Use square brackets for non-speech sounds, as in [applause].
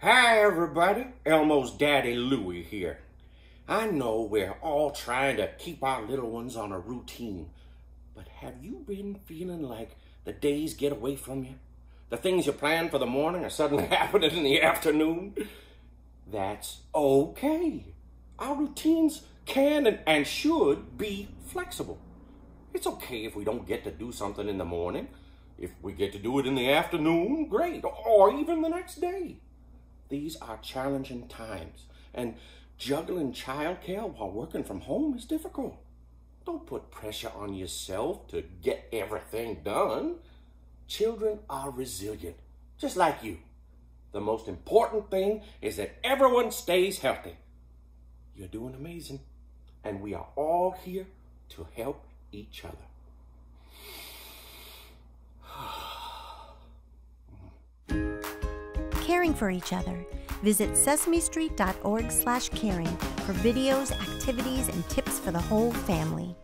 Hi, everybody. Elmo's daddy Louie here. I know we're all trying to keep our little ones on a routine, but have you been feeling like the days get away from you? The things you planned for the morning are suddenly [laughs] happening in the afternoon? That's okay. Our routines can and, and should be flexible. It's okay if we don't get to do something in the morning. If we get to do it in the afternoon, great, or even the next day. These are challenging times, and juggling childcare while working from home is difficult. Don't put pressure on yourself to get everything done. Children are resilient, just like you. The most important thing is that everyone stays healthy. You're doing amazing, and we are all here to help each other. Caring for each other. Visit sesamestreet.org/caring for videos, activities, and tips for the whole family.